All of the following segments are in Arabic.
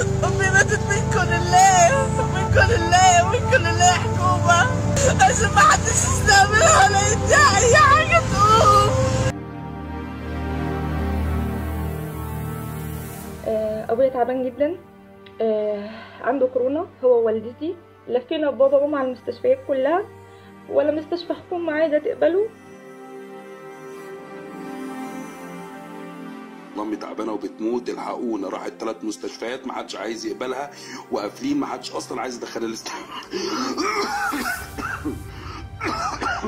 امي ماتت منكم لله منكم لله منكم لله حكومة. عشان ما حدش يستعملها ولا يدعي أي حاجة تقوم. آه، أبويا تعبان جدا. آه، عنده كورونا هو ووالدتي. لفينا بابا وماما على المستشفيات كلها. ولا مستشفى حكومة عايزة تقبله. مامي تعبانة وبتموت الحقونا. راحت ثلاث مستشفيات ما حدش عايز يقبلها وقافلين ما حدش أصلا عايز يدخلها الاستقبال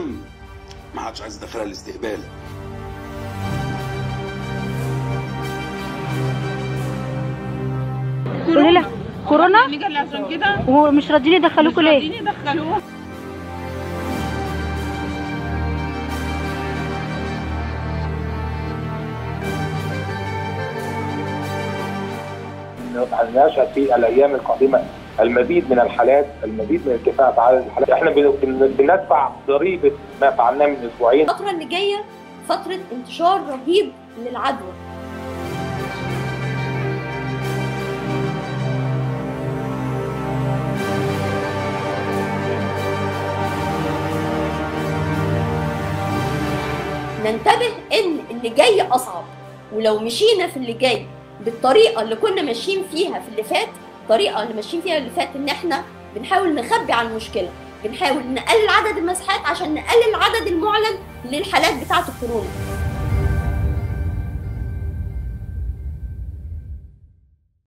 ما حدش عايز يدخلها الاستقبال. كورونا؟ نيجي اللي عشان كده؟ ومش راضيين يدخلوكوا ليه؟ عايزين يدخلوها نشهد في الأيام القادمة. المزيد من الحالات المزيد من ارتفاع عدد الحالات. إحنا بن- بن- بندفع ضريبة ما فعلناه من أسبوعين. الفترة اللي جاية فترة انتشار رهيب للعدوى. ننتبه إن اللي جاي أصعب ولو مشينا في اللي جاي بالطريقة اللي كنا ماشيين فيها في اللي فات الطريقة اللي ماشيين فيها اللي فات إن إحنا بنحاول نخبي على المشكلة بنحاول نقلل عدد المساحات عشان نقلل العدد المعلن للحالات بتاعة الكورونا.